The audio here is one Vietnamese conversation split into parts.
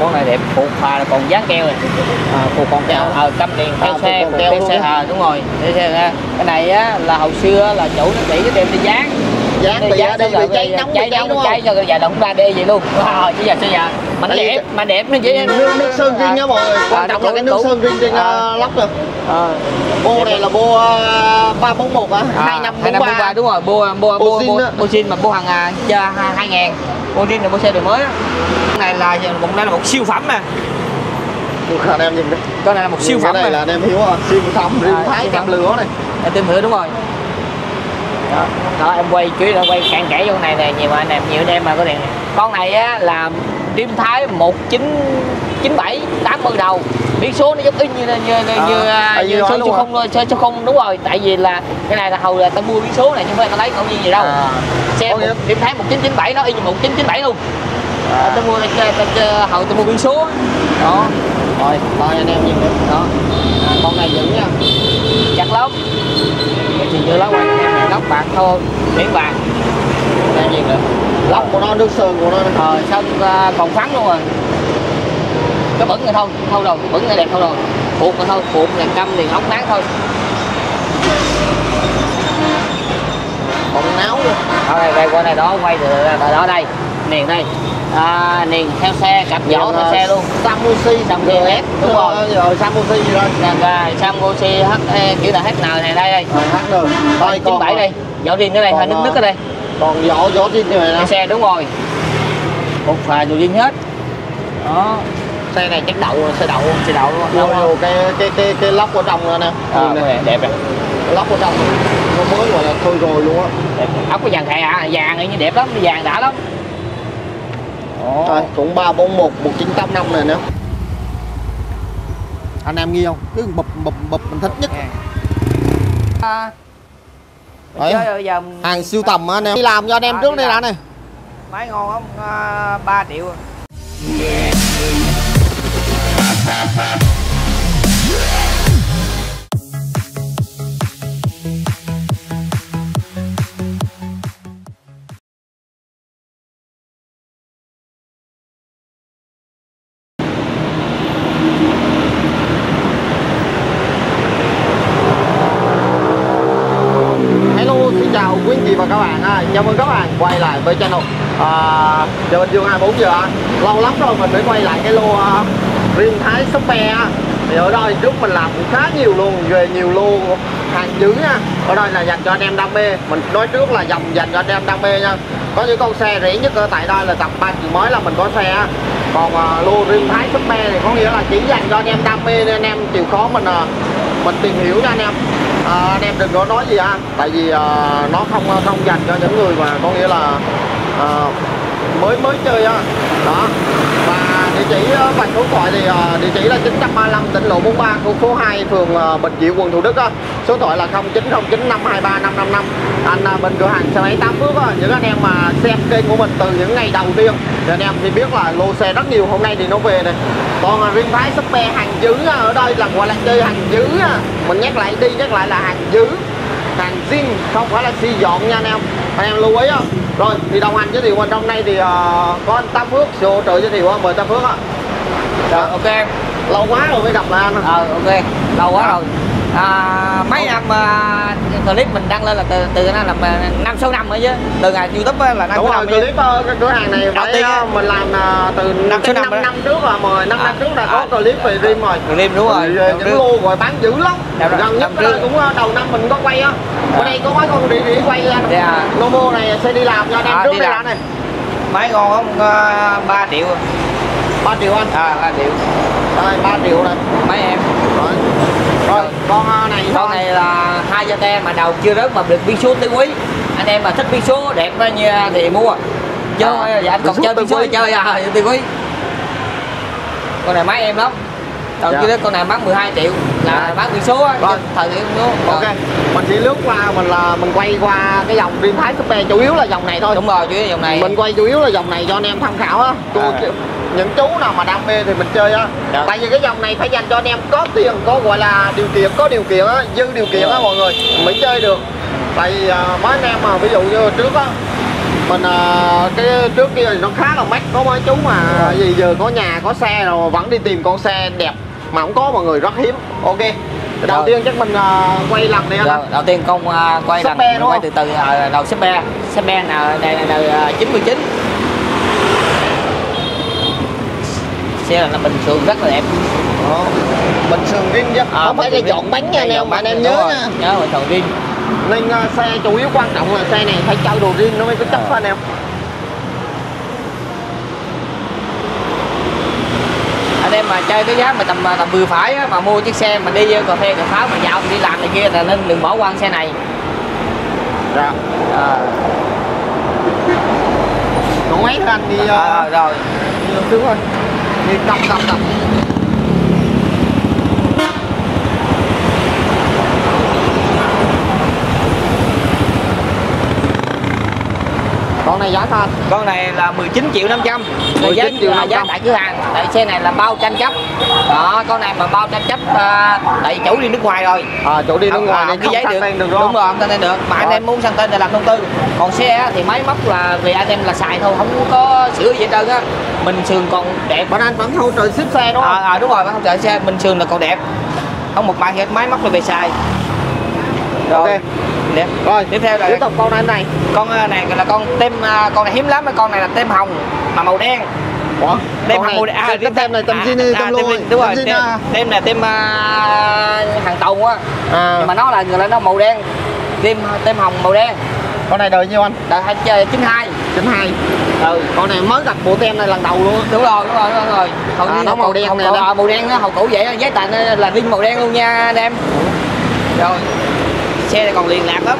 con này đẹp phụ phà là còn dán keo này. À, phụ con keo. ờ cắm theo À, xe keo theo luôn xe à, đúng rồi Theo xe ra. cái này á là hồi xưa là chủ nó chỉ cái đem đi dán. Dán đi cháy nóng cháy nóng cháy cho giờ là không ra đi vậy luôn. Ờ chứ giờ sao giờ mà nó đẹp mà đẹp nó chỉ nước, nước sơn riêng nha mọi người. Quan À, trọng là cái nước sơn riêng trên À. uh, lóc rồi. Ờ. Bô này là bô uh, 341 á hai năm hai năm bốn ba đúng rồi bô bô Bô bô á. zin mà bô hàng à, cho hai ngàn. Bô zin là bô xe đời mới á. Này là cũng đây là một siêu phẩm nè anh em nhìn đi cái này là một siêu phẩm này là anh em hiểu à. Siêu phẩm riêng À, thái cam lửa này. Em tìm hiểu đúng rồi. Đó, đó em quay yếu là quay cạn kẽ vô con này nè nhiều mà anh em nhiều anh em mà có tiền. Con này á là Rim Thái 1997 80 đầu. Biển số nó giống y như như như, À, như, à, như, như như nói số luôn số không số, số không đúng rồi. Tại vì là cái này là hầu là ta mua biển số này chứ không phải ta lấy ngẫu nhiên gì đâu. À, xe nghĩa- Rim Thái 1997 nó y như 1997 luôn. À. ta mua ta, ta, ta, hầu ta mua biển số đó. Rồi mời anh em nhìn đi đó. À, con này giữ nha. Chặt lắm. Thì chưa lắm quay em lóc bạc thô biển vàng. Anh em nhìn nữa lóc của nó nước sơn của nó ờ xong à, còn phắn luôn rồi. Cái bẩn này thôi thôi rồi bẩn này đẹp thôi rồi. Phụ mà thôi phụ đèn căm đèn ốc nát thôi. Còn náo luôn ở đây quay qua này đó quay từ đó, đây niền đây. À, niền theo xe cặp giỏ theo xe luôn. Samusi Samusi S, đúng rồi. rồi. Samusi gì đây là Samgosi H e, chữ là H nào này đây đây. Rồi hát rồi. Đây chín bảy đây vỏ riêng ở đây hơi nứt à, nứt ở đây còn vỏ vỏ zin như này nè xe đúng rồi. Một phà dù riêng hết. Đó xe này chắc đậu rồi, xe đậu xe đậu luôn. Không cái cái cái cái lóc ở trong nữa nè. À, nè. đẹp Cái lóc ở trong nó mới gọi là thôi rồi luôn á. Ốc có vàng khè à vàng ấy như đẹp lắm vàng đã lắm. Đây, cũng 341 1985 này nữa anh em nghi không? Cứ bập bập bập mình thích nhất. À, Đấy. giờ hàng siêu tầm á anh em. đi làm cho anh em À, trước đây đã này. Máy ngon không à, 3 triệu Hello Chào mừng các bạn. Quay lại với channel. À, Giờ Bình Dương 24 giờ. Lâu lắm rồi mình mới quay lại cái lô uh, Riêng Thái Super á. Thì ở đây trước mình làm cũng khá nhiều luôn Về nhiều lô hàng dữ nha. Ở đây là dành cho anh em đam mê. Mình nói trước là dòng dành cho anh em đam mê nha. Có những con xe rẻ nhất ở tại đây là tầm 3 triệu mới là mình có xe. Còn uh, lô Riêng Thái Super thì có nghĩa là chỉ dành cho anh em đam mê Nên anh em chịu khó mình uh, mình tìm hiểu nha anh em à, anh em đừng có nói gì anh, tại vì à, nó không không dành cho những người mà có nghĩa là à, mới mới chơi á. Đó. Và địa chỉ và số điện thoại thì ờ, địa chỉ là 935 tỉnh lộ 43 khu phố 2 phường ờ, Bình diệu quận Thủ Đức á. Số điện thoại là 0909523555 anh ờ, bên cửa hàng xe máy 8 phước á những anh em mà xem kênh của mình từ những ngày đầu tiên thì anh em thì biết là lô xe rất nhiều hôm nay thì nó về này. Còn riêng Thái Super hàng dữ á, ở đây là gọi là chơi hàng dữ á. mình nhắc lại đi nhắc lại là hàng dữ hàng riêng không phải là si dọn nha anh em. Anh em lưu ý không rồi thì đồng hành giới thiệu mình trong nay thì uh, có anh Tam Phước sự hỗ trợ giới thiệu mời Tam Phước á. Rồi ok. Lâu quá rồi mới gặp lại anh. Ờ ok. Lâu quá rồi. À, mấy năm à, clip mình đăng lên là từ từ nó làm à, năm sáu năm rồi chứ. Từ ngày youtube là năm sáu năm clip cái cửa hàng này Đầu tiên ờ, mình làm ờ, từ Năm số năm năm trước rồi mười năm À, năm trước là à. có clip về rim rồi. Clip đúng rồi những lô rồi bán dữ lắm. Dạ gần nhất đây cũng đầu năm mình có quay á ở đây có mấy con đi đi. Quay ra Dạ. logo này sẽ đi làm cho anh em À, trước đi đây làm. này. Máy ngon không uh, 3 triệu. 3 triệu anh? À 3 triệu. Đây 3 triệu này mấy em? Rồi. Rồi con ờ, này con này là hai gia te mà đầu chưa rớt mà được biên số tứ quý. Anh em mà thích biên số đẹp bao nhiêu thì mua. Chứ À, dạ, anh còn chơi biên số chơi à tứ quý. Con này máy em lắm Dạ. chưa rớt con này bán 12 triệu là Dạ. bán biên số á Rồi. thời điểm số ok mình chỉ lướt qua mình là mình quay qua cái dòng riêng thái super chủ yếu là dòng này thôi đúng rồi chủ yếu dòng này mình quay chủ yếu là dòng này cho anh em tham khảo á À. những chú nào mà đam mê thì mình chơi á Dạ. tại vì cái dòng này phải dành cho anh em có tiền có gọi là điều kiện có điều kiện á dư điều kiện á Dạ. mọi người mới chơi được tại vì à, mấy anh em mà ví dụ như trước á mình à, cái trước kia thì nó khá là mắc có mấy chú mà gì giờ có nhà có xe rồi vẫn đi tìm con xe đẹp mà không có mọi người rất hiếm. Ok. Đầu Rồi. tiên chắc mình à, quay lần đi anh đầu tiên công à, quay lần quay không? từ từ à, đầu sắp be sắp be nào đây là đời à, 99 xe là bình thường rất là đẹp. Đó. mình sườn riêng chứ. À, không phải bình cái thường chọn bánh nha anh em mà anh em nhớ rồi, nha. nhớ rồi sầu riêng. Nên à, xe chủ yếu quan trọng là xe này phải chơi đồ riêng nó mới có chất anh em anh em mà chơi cái giá mà tầm tầm vừa phải á, mà mua chiếc xe mà đi cà phê cà pháo mà dạo đi làm này kia là nên đừng bỏ qua xe này. Dạ. À, còn mấy anh đi à, rồi. đi thôi. Đi cầm cầm cầm con này giá anh? con này là 19 triệu 500 là 19 giá, triệu là giá 500. tại cửa hàng. Tại xe này là bao tranh chấp. Đó con này mà bao tranh chấp à, tại chủ đi nước ngoài rồi. À chỗ đi nước ngoài à, nên không giấy được. được đúng đúng rồi không tên được. Mà anh Rồi. em muốn sang tên là làm thông tư. Còn xe thì máy móc là vì anh em là xài thôi không có sửa gì hết trơn á. Mình sườn còn đẹp. Bọn anh vẫn hỗ trợ ship xe đúng không? À, à, đúng rồi không chạy xe. Mình sườn là còn đẹp. Không một gì hết máy móc là về xài. Ok đẹp. Rồi. Tiếp theo là tiếp tục con anh này. Con à, này là con tem à, con này hiếm lắm con này là tem hồng mà màu đen. Ủa? tem hồng màu đen. Này cái tem này tem à, zin à, tem tem- đúng rồi Tem tem, à? tem này tem à, hàng tàu á. À. Mà nó là người là nó màu đen. Tem tem hồng màu đen. Con này đời nhiêu anh? Đời hai chơi chín hai. Chín hai. Ừ. Con này mới gặp bộ tem này lần đầu luôn đúng rồi đúng rồi đúng rồi. Hầu À, nó màu đen này à, màu đen nó hậu cũ vậy giấy tàn là riêng màu đen luôn nha anh em. Rồi xe này còn liền lạc lắm.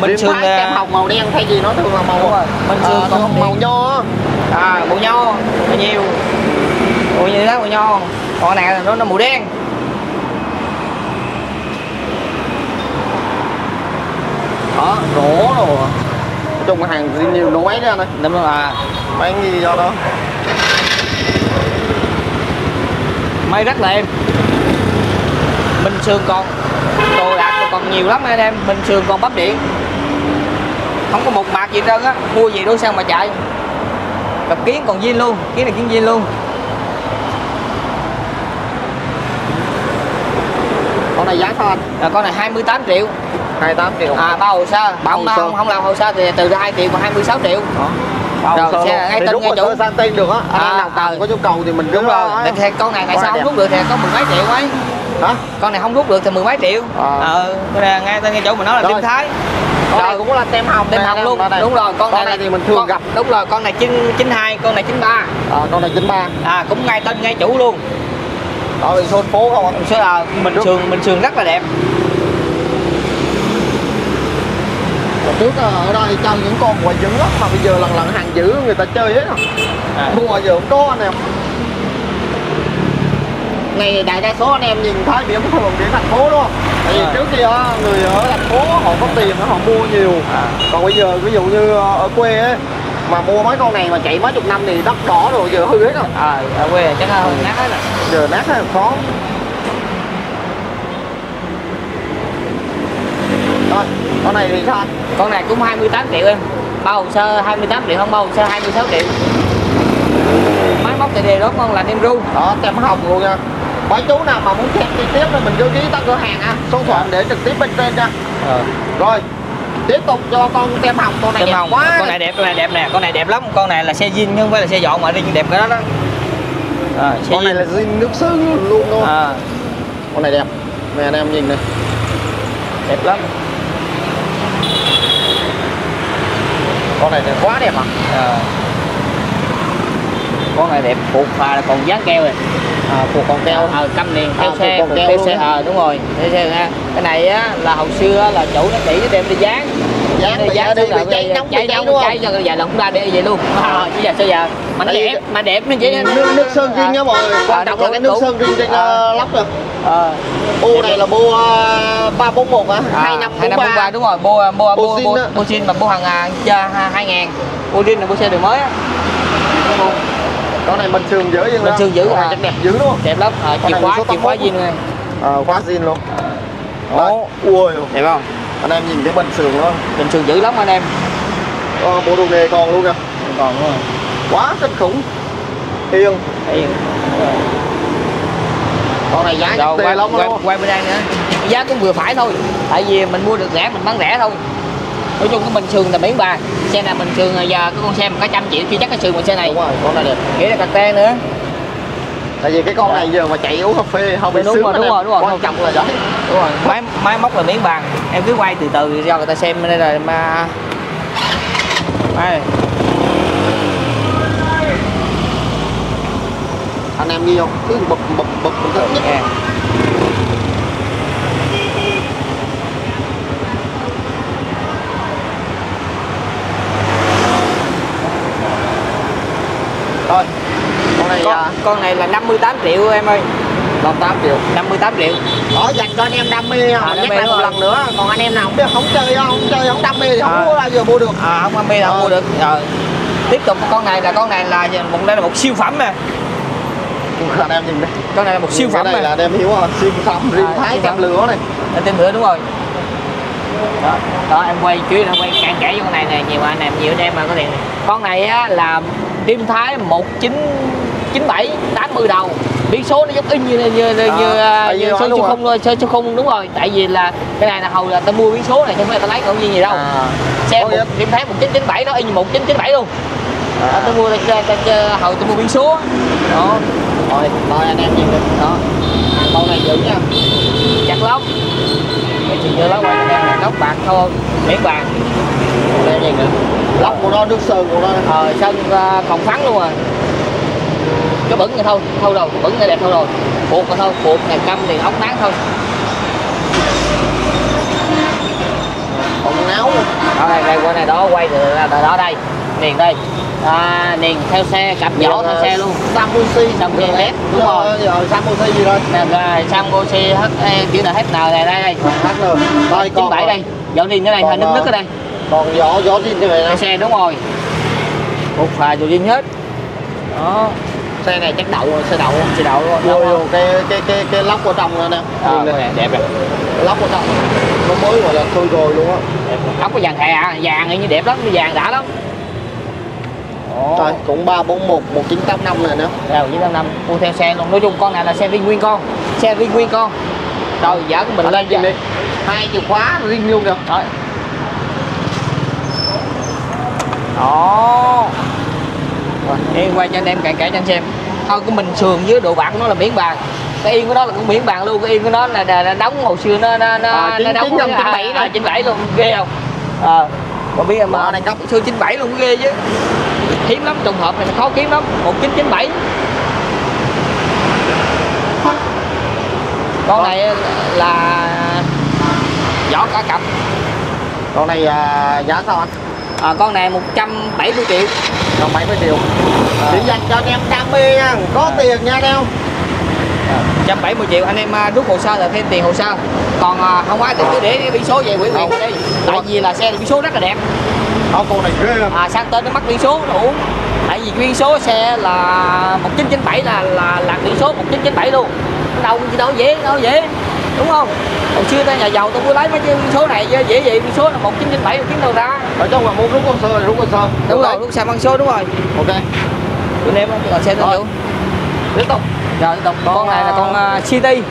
Mình Riêng sườn thái tem à, hồng màu đen thay vì nó thường là màu rồi, mình à, sườn còn thường không màu nho à màu nho bao nhiêu màu như đó màu nho. Còn này là nó nó màu đen. Đó rổ rồi nói chung là hàng nhiều nổ máy ra này đúng rồi. À bán gì do đó. Máy rất là êm minh sương còn đồ đạc còn nhiều lắm anh em minh sương còn bắp điện. Không có một mạc gì trơn á mua gì đổ xăng mà chạy. Cặp kiến còn zin luôn kiến này kiến zin luôn. Con này giá sao anh? À, con này 28 triệu. 28 triệu. À bao hồ sơ Bao không, không, không làm hồ sơ thì từ 2 triệu còn 26 triệu. Đó. Rồi, sơ xe ngay tên ngay chủ. sang tên được á. Anh À, nào cần ờ. có nhu cầu thì mình đúng rồi. Thì con này tại sao không rút được thì có mười mấy triệu ấy hả? Con này không rút được thì mười mấy triệu. À. ờ cái này ngay tên ngay chỗ mình nói là Rồi. tim thái. Con Rồi. này cũng là tem hồng tem hồng luôn. đây. đúng rồi con, con này thì mình thường con- gặp. đúng rồi con này chín chín hai con này chín ba. À, con này 93 à cũng ngay tên ngay chủ luôn. Thì xôn phố không anh số là mình Đúng. sườn mình sườn rất là đẹp. Hồi trước ờ, ở đây trong những con quà dữ lắm mà bây giờ lần lần hàng dữ người ta chơi hết rồi à. mua giờ không có anh em này đại đa số anh em nhìn thấy biển thường đến thành phố đúng không? Tại vì À. trước kia á, người ở thành phố họ có tiền họ mua nhiều. À. còn bây giờ ví dụ như ờ, ở quê ấy mà mua mấy con này mà chạy mấy chục năm thì đất đỏ rồi giờ hư hết rồi. À, ở quê chắc là hơi nát hết rồi. Giờ nát hết khó. Rồi con này thì sao con này cũng 28 triệu em. Bao hồ sơ 28 triệu không bao hồ sơ 26 triệu. Máy móc thì đều đó con là đem ru đó tem hồng luôn nha mấy chú nào mà muốn xem trực tiếp thì mình cứ ký tới cửa hàng á. Số thoại để trực tiếp bên trên nha. Rồi tiếp tục cho con tem hồng con này Tem đẹp hồng. quá. Con này đẹp con này đẹp nè con này đẹp lắm. Con này là xe zin không phải là xe dọn mà riêng đẹp cái đó đó. À, xe con này là zin nước sơn luôn luôn. À, con này đẹp. Nè anh em nhìn này đẹp lắm. Con này đẹp quá đẹp à. À. con này đẹp phục mà còn dán keo rồi. À phụ còn keo. Ờ căm liền À, phục xe còn phục keo xe ờ đúng rồi theo xe ha cái này á là hồi xưa là chủ nó chỉ đem đi dán. Dán Đi dán đi cháy nóng cháy nóng cháy cho giờ là không ra để vậy luôn. À, bây giờ sao giờ? Mà nó đẹp mà đẹp nó chỉ nước, nước sơn riêng nha mọi người. Quan trọng là cái nước sơn riêng trên ờ, lắp rồi ờ. Bô này là bô ba bốn một á hai năm bốn ba. Đúng rồi bô bô Bô bô bô zin mà bô hàng à, hai ngàn. Bô zin là bô xe đời mới á con này mình sườn dữ vậy Mình sườn dữ con này à. chắc đẹp. Dữ đúng không? Đẹp lắm. À, chìa khóa chìa khóa 81. zin này ờ khóa zin luôn. Ồ. ui đẹp không? Anh em nhìn cái bình sườn luôn. Bình thường dữ lắm anh em. Ờ, bộ đồ nghề còn luôn kìa. Còn đúng rồi quá kinh khủng. Hiền. Đây, con này giá rồi quay, tiền lắm quay, luôn quay bên đây nữa. Giá cũng vừa phải thôi. Tại vì mình mua được rẻ mình bán rẻ thôi nói chung cái bình sườn là miếng bà xe này bình sườn giờ cái con xe một cả trăm triệu chưa chắc cái sườn một xe này. Đúng rồi con này đẹp. Nghĩa là cà tê nữa. Tại vì cái con này giờ mà chạy uống cà phê không bị Đúng sướng rồi, đúng rồi, đúng rồi. quan trọng là vậy đúng rồi máy máy móc là miếng bàn em cứ quay từ từ cho người ta xem đây rồi mà. Đây. Anh em nghi không? Cứ bập bập bập bập bập nhất nè thôi con này con, à, con này là 58 triệu em ơi. Làm 8 triệu. 58 triệu. Đó dành cho anh em đam mê À, à, đam nhắc mê một rồi. lần nữa. Còn anh em nào không biết không chơi không chơi không đam mê thì không À. có bao giờ mua được. À không am mê nào Ờ. mua được. Rồi tiếp tục con này là con này là một đây là một siêu phẩm nè. Anh em nhìn đây? Con này là một siêu phẩm này là anh em hiểu không siêu phẩm riêng À, thái phẩm. lửa này. Em tên nữa đúng rồi. Đó, đó em quay chú em quay cạn kẽ con này nè nhiều anh em nhiều anh em mà có tiền. Con này á là tim thái 1997 80 đầu. Biển số nó giống y như như như, À, như, vì như số không số số không đúng rồi. Tại vì là cái này là hầu là ta mua biển số này không phải ta lấy ngẫu nhiên gì đâu. À, xe một, tim thái 1997 nó y như 1997 luôn. À. à. tôi mua ta, ta, ta, hầu tôi mua biển số đó. Rồi rồi anh em nhìn đây đó. Con này dữ nha. Chặt lóc. Cái chuyện như lóc quay cho em là lóc bạc thôi. Miếng vàng đây nhìn nữa lóc của nó nước sơn của nó ờ sân uh, còn phắn luôn à cái bẩn này thôi thôi rồi bẩn này đẹp thôi rồi. Buộc rồi thôi buộc này căm thì ống nán thôi. Còn luôn đó đây đây qua này đó quay từ từ đó đây niền đây. À, niền theo xe cặp vỏ theo xe luôn. Samusi Samusi led, đúng rồi. rồi. Samusi gì đây nè rồi xe hết chữ là hết nào này đây. Đây hát rồi. Đây chín bảy đây. dọn niền cái này hình nứt nứt ở đây. còn gió gió zin như vậy nè. Cái xe đúng rồi. Một phà dù riêng hết. Đó xe này chắc đậu rồi xe đậu xe đậu luôn vô cái cái cái cái lóc ở trong nữa nè. À, này đẹp rồi. Lóc ở trong. Nó mới gọi là tươi rồi luôn á. Đẹp ốc có vàng thẻ à vàng như đẹp lắm vàng đã lắm. Rồi, cũng 341 1985 này nữa. Rồi, với năm. Mua theo xe luôn. Nói chung con này là xe riêng nguyên con. Xe riêng nguyên con. Rồi của mình lên đi. Hai chìa khóa riêng luôn kìa Rồi. Đó. Rồi, em quay cho anh em cạn kẽ cho anh xem. Thôi cái mình sườn với độ bạc của nó là miếng bàn. Cái yên của nó là cũng miếng bàn luôn, cái yên của nó là, là, đóng hồi xưa nó nó nó, À, chín- nó đóng chín chín bảy à, này. 97 luôn, ghê không? Ờ. Còn biết mà Wow, này cấp. xưa 97 luôn ghê chứ. Hiếm lắm trùng hợp này khó kiếm lắm, 1997. Con này là vỏ cả cặp con này à, giá sao anh à, con này 170 triệu. còn 70 triệu. À. chỉ dành cho anh em đam mê nha. Có tiền nha anh em 170 triệu. Anh em à, rút hồ sơ là thêm tiền hồ sơ. Còn à, không ai thì cứ để biển số về quỹ quyền Không. đi. Tại vì là xe biển số rất là đẹp. Ô, con này ghê không à, sang tên nó mắc biển số đủ tại vì biển số xe là 1997 là là là biển số 1997 luôn. Đâu gì đâu dễ đâu dễ đúng không? Hồi xưa ta nhà giàu tôi mới lấy mấy cái số này dễ gì số là 1997 kiếm đâu ra. Ở trong là muốn rút hồ sơ rút hồ sơ. Đúng rồi lúc xe mang số đúng rồi. Ok. Tụi em còn xe tự tiếp tục. Rồi tiếp tục. Con, Con, này là con uh, City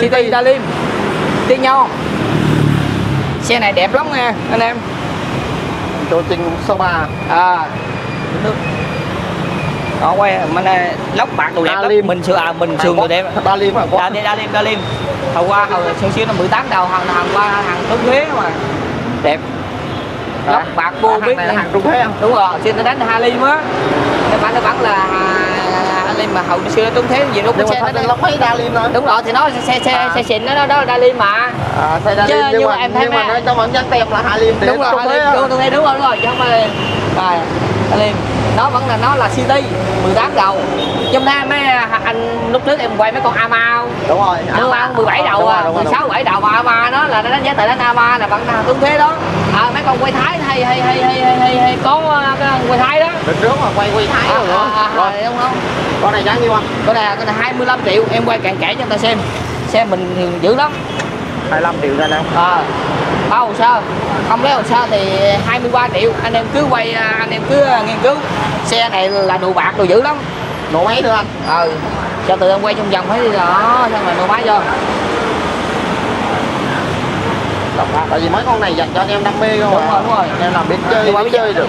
City Dalim. Tiên nhau. Xe này đẹp lắm nha anh em. Cho trình số 3 à đó quay mình này lóc bạc đồ đẹp lắm. Mình sửa à mình sườn đồ đẹp. Ba liêm hả Đa Dalim Dalim hồi qua hồi xưa xưa nó 18 đầu hàng hàng qua hàng trốn thuế mà. Đẹp. Lóc bạc vô biết là hàng trung thế không? Đúng rồi xưa nó đánh Halim á. Nó bán nó bán là Halim mà hồi xưa nó trốn thuế gì lúc xe nó lóc mấy đa liêm thôi đúng rồi thì nó xe xe À. xe xịn đó đó, là Dalim mà. À, xe đa liêm nhưng nhưng mà em thấy nhưng mà nó trong ảnh dán tem là hai liêm đúng rồi trung Dalim thế đúng, đúng, đúng rồi đúng rồi chứ không phải rồi Dalim nó vẫn là nó là City 18 đầu. Trong nay mấy anh lúc trước em quay mấy con Amao đúng rồi. Đúng không 17 đầu đúng rồi, à đúng rồi, đúng 16 rồi. 17 đầu mà Ama nó là nó đánh giá tệ đánh Ama là vẫn là đúng thế đó. À, mấy con quay thái hay hay hay hay hay, hay, hay có cái quay thái đó. Đợt trước mà quay quay thái à, rồi à, à, rồi. đúng không? Con này giá nhiêu anh con này con này 25 triệu em quay cạn kẽ cho người ta xem. Xe mình thì dữ lắm. 25 triệu ra nè à, bao hồ sơ. Không lấy hồ sơ thì 23 triệu. Anh em cứ quay à, anh em cứ à, nghiên cứu. Xe này là đồ bạc đồ dữ lắm. Nổ máy nữa anh. Ừ. Cho tụi em quay trong vòng thấy đó xong rồi nổ máy vô. Ra. tại vì mấy con này dành cho anh em đam mê không Đúng rồi, đúng rồi. anh em làm biết chơi biết chơi. được.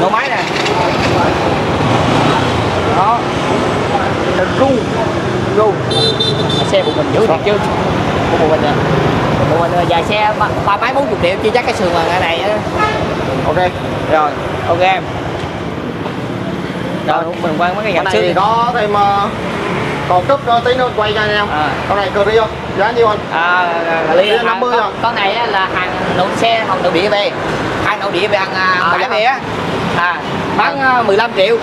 Nổ máy nè. Đó. Ru gu xe của mình dữ thiệt chứ của một mình nè một mình dài xe ba, mấy bốn chục triệu chưa chắc cái sườn mà này á. ok rồi ok em. Rồi mình quay mấy cái này thì xương có thêm uh, còn cấp cho tí nữa quay cho anh em À. con này cờ rio giá nhiêu anh? À, à, Ly, Ly à, 50 con, à? con này là hàng nội xe hàng nội địa về. Hàng nội địa về hàng à, À, bãi dạ. về á. À bán à, 15 triệu.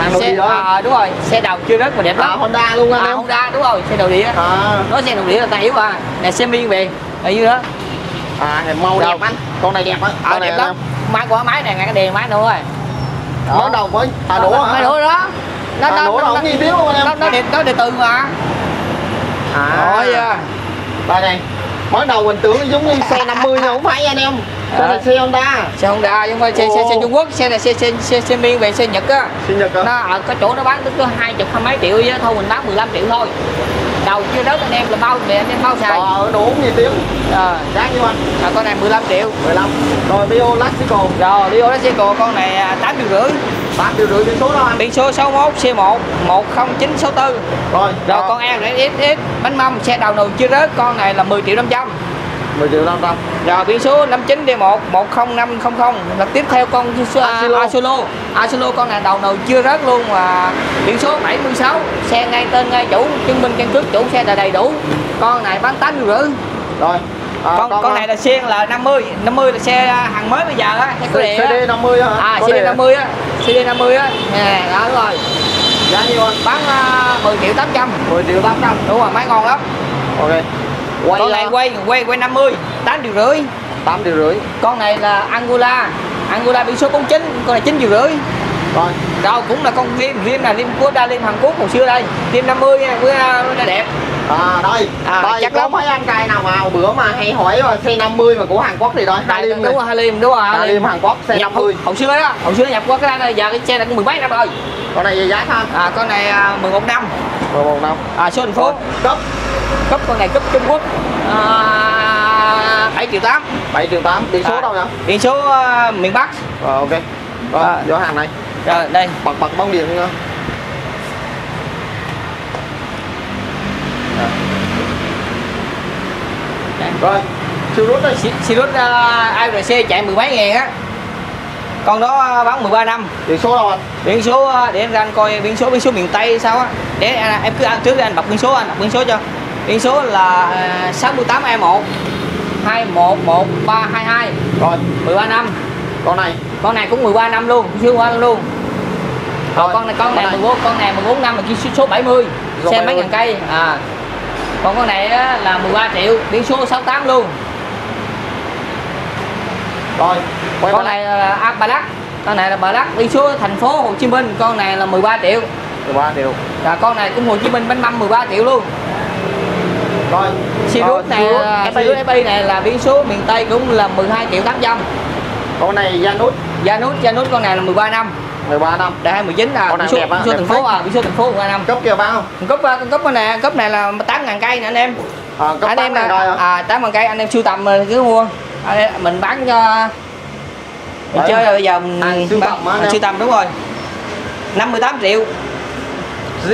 Hàng nội xe, địa á? à, đúng rồi xe đầu chưa rất mà đẹp à, lắm. Honda luôn anh à, em. Honda đúng rồi xe nội địa. À, nói xe nội địa là ta hiểu à này xe miên về là như đó. À hình màu Đâu? đẹp anh. Con này đẹp á à, con đẹp lắm. máy của máy này ngay cái đèn máy nữa rồi. Mới đầu mới à máy hả? đổ đó nó À, nó nó nó nó nó điện nó điện từ mà. À. Rồi à. đây này mới đầu mình tưởng giống như xe 50 nhưng không phải anh em. Này À. xe Honda. Xe Honda nhưng mà xe, xe, xe. Trung Quốc xe này xe xe xe, xe miên về xe Nhật á. Sinh nhật à nó ở cái chỗ nó bán tới hai chục hai mấy triệu thôi mình bán 15 triệu thôi. Đầu chưa đất anh em là bao về anh em bao xài. Ờ đổ nghi tiếng. À, giá nhiêu anh. À, con này 15 triệu. 15 rồi Bio Lastico rồi Rio Lexico con này à, 8 triệu rưỡi bán điều rưỡi biển số đâu anh. Biển số 61 C1 10964 rồi rồi con em để XX bánh mâm xe đầu nồi chưa rớt con này là 10 triệu 500 10 triệu 500 rồi biển số 59 D1 10500 là tiếp theo con số Asolo. Asolo con này đầu nồi chưa rớt luôn mà biển số 76 xe ngay tên ngay chủ chứng minh căn cước chủ xe là đầy đủ. Con này bán 8 triệu rưỡi. Rồi à, con con này là xe là 50 50 là xe hàng mới bây giờ á á. CD 50 hả? À CD đề. 50 á. CD 50 á. Nè đó đúng rồi. Giá nhiêu anh? Bán uh, 10 triệu 800 10 triệu 800 đúng rồi máy ngon lắm. Ok. Quay con này à, quay quay quay 50 8 triệu rưỡi. 8 triệu rưỡi. Con này là Angola. Angola biển số 49 con này 9 triệu rưỡi rồi rồi cũng là con rim rim là rim của đa rim Hàn Quốc hồi xưa đây. Rim 50 nha với đẹp. À đây À, đây chắc có lắm. mấy anh trai nào mà bữa mà hay hỏi mà xe 50 mà của Hàn Quốc thì rồi Đây, liêm đúng rồi hai lim đúng rồi hai liêm Hàn Quốc xe nhập 50 hồi, xưa đó hồi xưa nhập qua cái này giờ cái xe này cũng mười mấy năm rồi. Con này về giá sao? À con này à, 11 năm. 11 năm. À số thành phố. Rồi, cấp? Cấp con này cấp Trung Quốc à, 7 triệu 8 7 triệu 8 biển số À. đâu nhá biển số à, miền Bắc. Rồi ok. Rồi À. vô hàng này rồi đây. bật bật bóng điện Đây. rồi. Siêu rút đây Si- Sirius uh, ARC chạy mười mấy ngàn á. Con đó à, bán 13 năm. Biển số đâu anh biển số à, để anh coi biển số biển số miền Tây sao á. Để à, em cứ ăn trước đi anh đọc biển số anh đọc biển số cho. Biển số là à, 68 E1 211322 rồi. 13 năm. Con này. Con này cũng 13 năm luôn siêu quan luôn Rồi, Rồi, con này con này con này. 14 con này 14 năm là chi số 70 Số xe mấy 70. ngàn cây. À. Còn con này á, là 13 triệu biển số 68 luôn. Rồi quay con này là Apalat con này là Lắc biển số thành phố Hồ Chí Minh. Con này là 13 triệu. 13 triệu. Và con này cũng Hồ Chí Minh bánh mâm 13 triệu luôn. Rồi. Sirius Rồi, này. Sirius FI này là biển số miền Tây cũng là 12 triệu 800 con này Janus. Janus Janus con này là 13 năm 13 năm. Đây 19 là Con biển này số, đẹp số thành phố à số thành phố 13 năm. Cấp kia bao cấp cấp cấp này cấp này là 8 ngàn cây nè anh em. À, cấp anh 8 em là à 8 ngàn cây anh em sưu tầm cứ mua. Em- mình bán cho mình Đấy. chơi rồi bây giờ mình À, sưu bán- tầm à, em. sưu tầm đúng rồi. 58 triệu.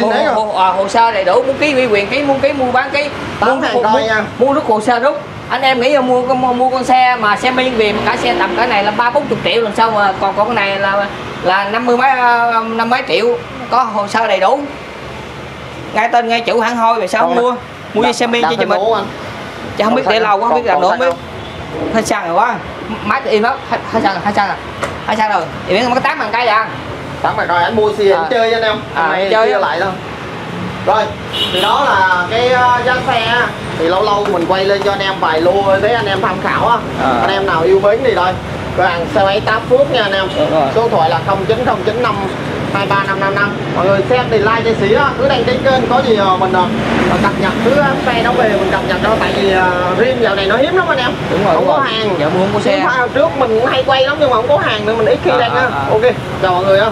Hồ, hồ, à, hồ sơ đầy đủ muốn ký ủy quyền ký muốn ký mua bán ký. Mua, mua, nha. mua rút hồ sơ rút. Anh em nghĩ là mua con mua, mua con xe mà xe miên về mà cả xe tầm cái này là ba bốn chục triệu làm sao mà còn cái này là là năm mươi mấy năm mấy triệu có hồ sơ đầy đủ. Ngay tên ngay chủ hãng hôi rồi sao không mua? Mua xe chứ thành mình chứ không biết để lâu quá không biết làm nữa không xăng biết hơi xăng rồi quá. Máy thì im lắm. Hơi xăng rồi hơi xăng rồi. Hơi xăng rồi. Thì biết không có tám ngàn cây à? Tám mày coi anh mua xe À. chơi anh em. À, nay chơi lại thôi. Rồi Thì đó là cái uh, giá xe. Thì lâu lâu mình quay lên cho anh em vài lô để anh em tham khảo á. À. Anh em nào yêu mến thì thôi Cửa hàng xe máy 8 Phước nha anh em. Số điện thoại là 0909 23555 mọi người xem thì like chia sẻ cứ đăng ký kênh có gì ờ, mình ờ, cập nhật cứ xe nó về mình cập nhật cho tại vì ờ, riêng dạo này nó hiếm lắm anh em. Đúng rồi không đúng có rồi. hàng. Mua không có xe. Trước mình cũng hay quay lắm nhưng mà không có hàng nên mình ít khi À, đăng á. à, à. ok chào mọi người á